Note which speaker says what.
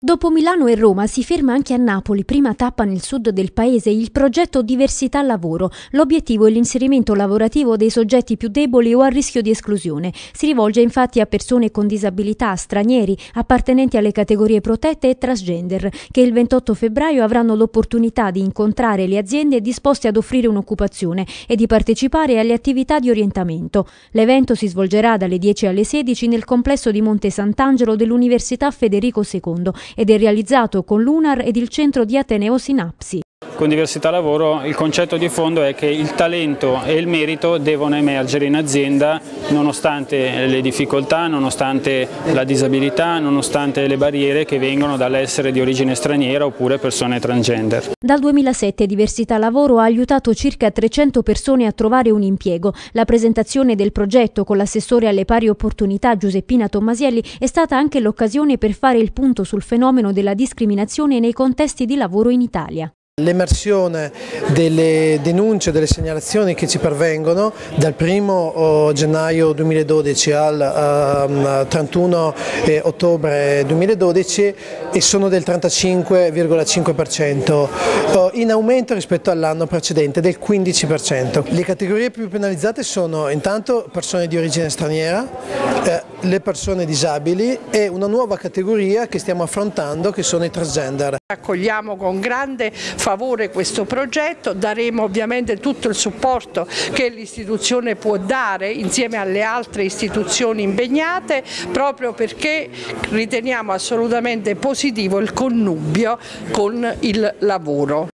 Speaker 1: Dopo Milano e Roma si ferma anche a Napoli, prima tappa nel sud del paese, il progetto Diversità Lavoro. L'obiettivo è l'inserimento lavorativo dei soggetti più deboli o a rischio di esclusione. Si rivolge infatti a persone con disabilità, stranieri, appartenenti alle categorie protette e transgender, che il 28 febbraio avranno l'opportunità di incontrare le aziende disposte ad offrire un'occupazione e di partecipare alle attività di orientamento. L'evento si svolgerà dalle 10 alle 16 nel complesso di Monte Sant'Angelo dell'Università Federico II ed è realizzato con l'UNAR ed il centro di Ateneo Sinapsi.
Speaker 2: Con diversità lavoro il concetto di fondo è che il talento e il merito devono emergere in azienda nonostante le difficoltà, nonostante la disabilità, nonostante le barriere che vengono dall'essere di origine straniera oppure persone transgender.
Speaker 1: Dal 2007 Diversità Lavoro ha aiutato circa 300 persone a trovare un impiego. La presentazione del progetto con l'assessore alle pari opportunità Giuseppina Tommasielli è stata anche l'occasione per fare il punto sul fenomeno della discriminazione nei contesti di lavoro in Italia.
Speaker 3: L'emersione delle denunce, delle segnalazioni che ci pervengono dal 1 gennaio 2012 al 31 ehm, ottobre 2012 e sono del 35,5%, in aumento rispetto all'anno precedente del 15%. Le categorie più penalizzate sono intanto persone di origine straniera, eh, le persone disabili e una nuova categoria che stiamo affrontando che sono i transgender.
Speaker 4: Accogliamo con grande favore questo progetto, daremo ovviamente tutto il supporto che l'istituzione può dare insieme alle altre istituzioni impegnate proprio perché riteniamo assolutamente positivo il connubio con il lavoro.